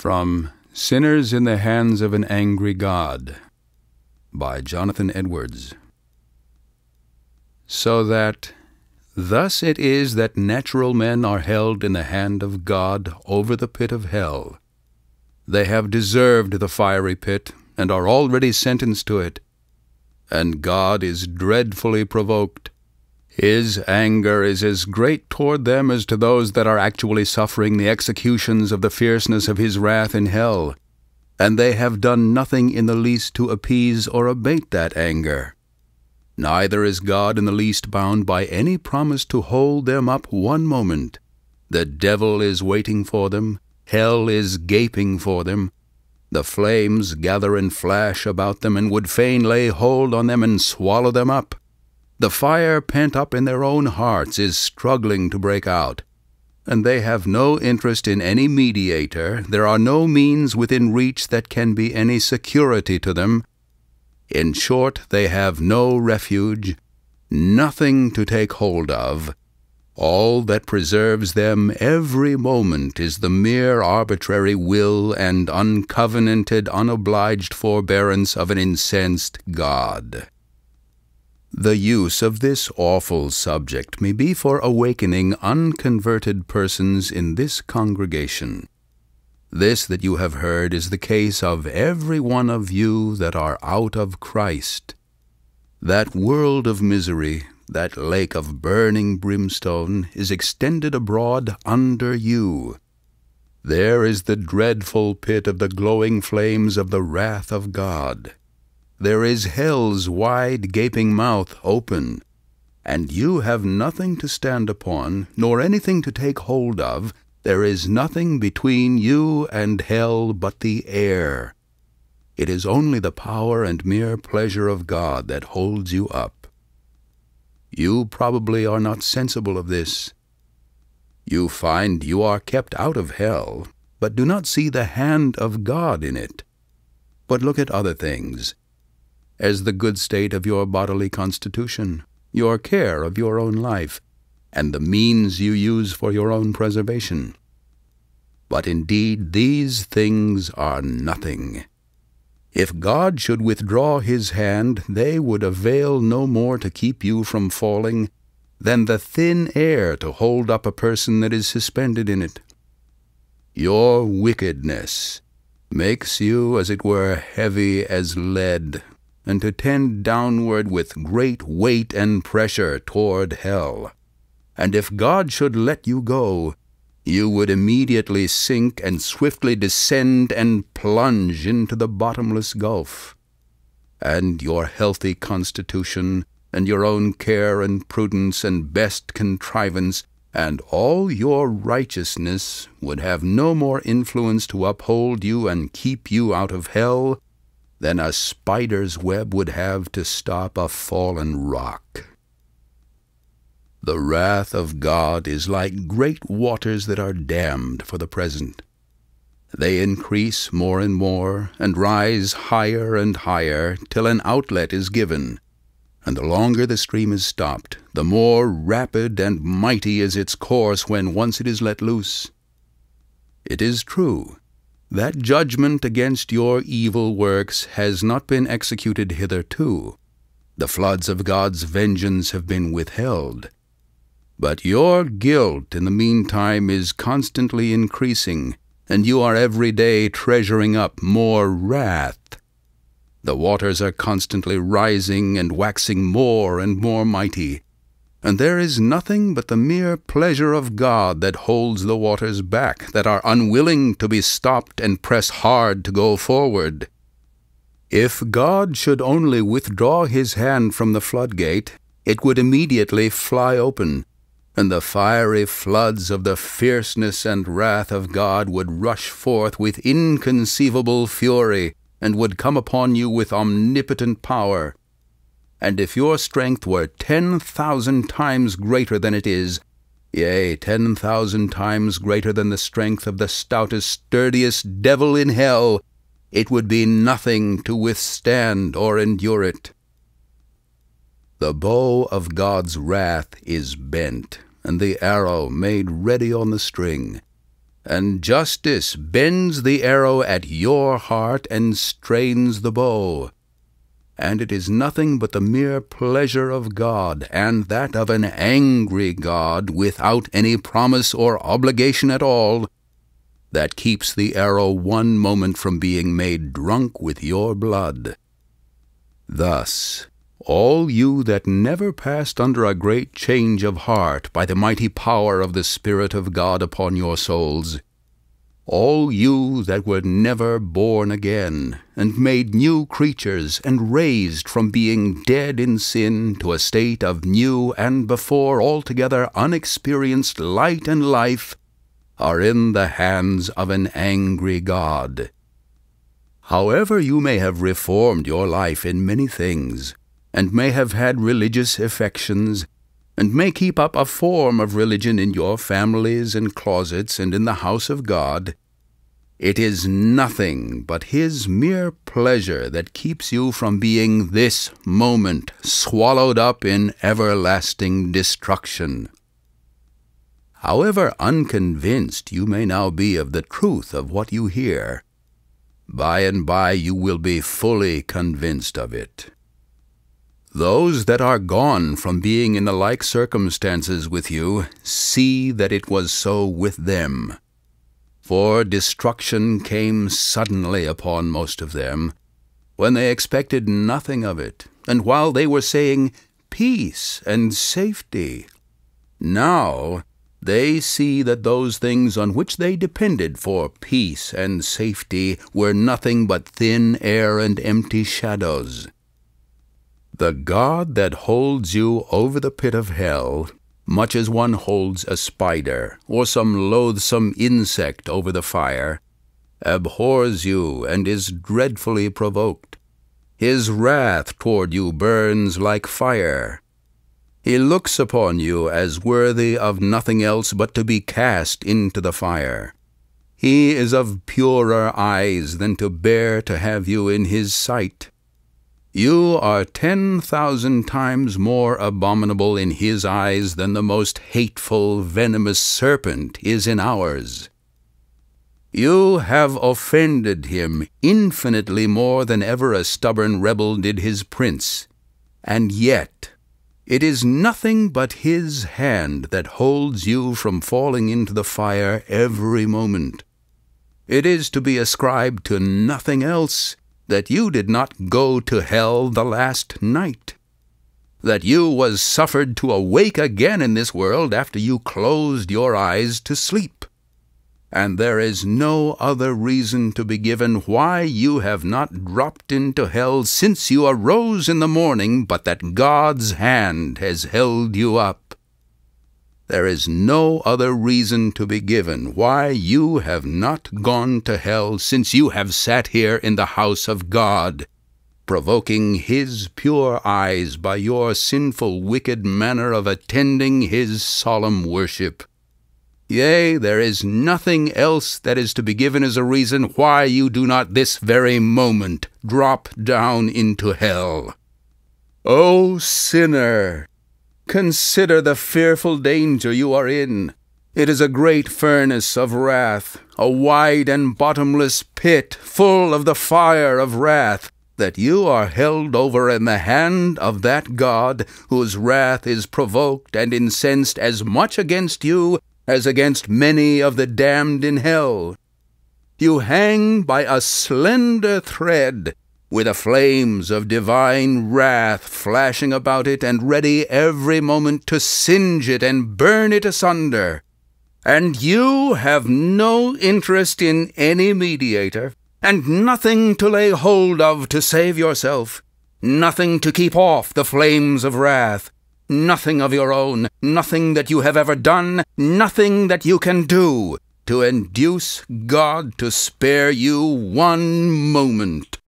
From Sinners in the Hands of an Angry God by Jonathan Edwards. So that thus it is that natural men are held in the hand of God over the pit of hell. They have deserved the fiery pit, and are already sentenced to it. And God is dreadfully provoked. His anger is as great toward them as to those that are actually suffering the executions of the fierceness of his wrath in hell, and they have done nothing in the least to appease or abate that anger. Neither is God in the least bound by any promise to hold them up one moment. The devil is waiting for them, hell is gaping for them. The flames gather and flash about them, and would fain lay hold on them and swallow them up. The fire pent up in their own hearts is struggling to break out, and they have no interest in any mediator. There are no means within reach that can be any security to them. In short, they have no refuge, nothing to take hold of. All that preserves them every moment is the mere arbitrary will and uncovenanted, unobliged forbearance of an incensed God. The use of this awful subject may be for awakening unconverted persons in this congregation. This that you have heard is the case of every one of you that are out of Christ. That world of misery, that lake of burning brimstone, is extended abroad under you. There is the dreadful pit of the glowing flames of the wrath of God. There is hell's wide gaping mouth open, and you have nothing to stand upon, nor anything to take hold of. There is nothing between you and hell but the air. It is only the power and mere pleasure of God that holds you up. You probably are not sensible of this. You find you are kept out of hell, but do not see the hand of God in it. But look at other things as the good state of your bodily constitution, your care of your own life, and the means you use for your own preservation. But indeed these things are nothing. If God should withdraw his hand, they would avail no more to keep you from falling than the thin air to hold up a person that is suspended in it. Your wickedness makes you, as it were, heavy as lead and to tend downward with great weight and pressure toward hell. And if God should let you go, you would immediately sink and swiftly descend and plunge into the bottomless gulf. And your healthy constitution, and your own care and prudence and best contrivance, and all your righteousness would have no more influence to uphold you and keep you out of hell than a spider's web would have to stop a fallen rock. The wrath of God is like great waters that are dammed for the present. They increase more and more, and rise higher and higher, till an outlet is given, and the longer the stream is stopped, the more rapid and mighty is its course when once it is let loose. It is true that judgment against your evil works has not been executed hitherto. The floods of God's vengeance have been withheld. But your guilt in the meantime is constantly increasing, and you are every day treasuring up more wrath. The waters are constantly rising and waxing more and more mighty, and there is nothing but the mere pleasure of God that holds the waters back, that are unwilling to be stopped and press hard to go forward. If God should only withdraw his hand from the floodgate, it would immediately fly open, and the fiery floods of the fierceness and wrath of God would rush forth with inconceivable fury, and would come upon you with omnipotent power and if your strength were ten thousand times greater than it is, yea, ten thousand times greater than the strength of the stoutest, sturdiest devil in hell, it would be nothing to withstand or endure it. The bow of God's wrath is bent, and the arrow made ready on the string. and justice bends the arrow at your heart and strains the bow. And it is nothing but the mere pleasure of God, and that of an angry God, without any promise or obligation at all, that keeps the arrow one moment from being made drunk with your blood. Thus, all you that never passed under a great change of heart by the mighty power of the Spirit of God upon your souls, all you that were never born again, and made new creatures, and raised from being dead in sin to a state of new and before altogether unexperienced light and life, are in the hands of an angry God. However, you may have reformed your life in many things, and may have had religious affections, and may keep up a form of religion in your families and closets and in the house of God, it is nothing but His mere pleasure that keeps you from being this moment swallowed up in everlasting destruction. However unconvinced you may now be of the truth of what you hear, by and by you will be fully convinced of it. Those that are gone from being in the like circumstances with you see that it was so with them. For destruction came suddenly upon most of them, when they expected nothing of it, and while they were saying, Peace and safety. Now they see that those things on which they depended for peace and safety were nothing but thin air and empty shadows. The God that holds you over the pit of hell, much as one holds a spider or some loathsome insect over the fire, abhors you and is dreadfully provoked. His wrath toward you burns like fire he looks upon you as worthy of nothing else but to be cast into the fire. He is of purer eyes than to bear to have you in his sight. You are ten thousand times more abominable in his eyes than the most hateful, venomous serpent is in ours. You have offended him infinitely more than ever a stubborn rebel did his prince, and yet it is nothing but His hand that holds you from falling into the fire every moment. It is to be ascribed to nothing else that you did not go to hell the last night, that you was suffered to awake again in this world after you closed your eyes to sleep and there is no other reason to be given why you have not dropped into hell since you arose in the morning but that God's hand has held you up. There is no other reason to be given why you have not gone to hell since you have sat here in the house of God, provoking His pure eyes by your sinful, wicked manner of attending His solemn worship. Yea, there is nothing else that is to be given as a reason why you do not this very moment drop down into hell. O sinner, consider the fearful danger you are in. It is a great furnace of wrath, a wide and bottomless pit full of the fire of wrath, that you are held over in the hand of that God whose wrath is provoked and incensed as much against you as against many of the damned in hell. You hang by a slender thread, with the flames of divine wrath flashing about it and ready every moment to singe it and burn it asunder. And you have no interest in any mediator, and nothing to lay hold of to save yourself, nothing to keep off the flames of wrath, nothing of your own, nothing that you have ever done, nothing that you can do to induce God to spare you one moment.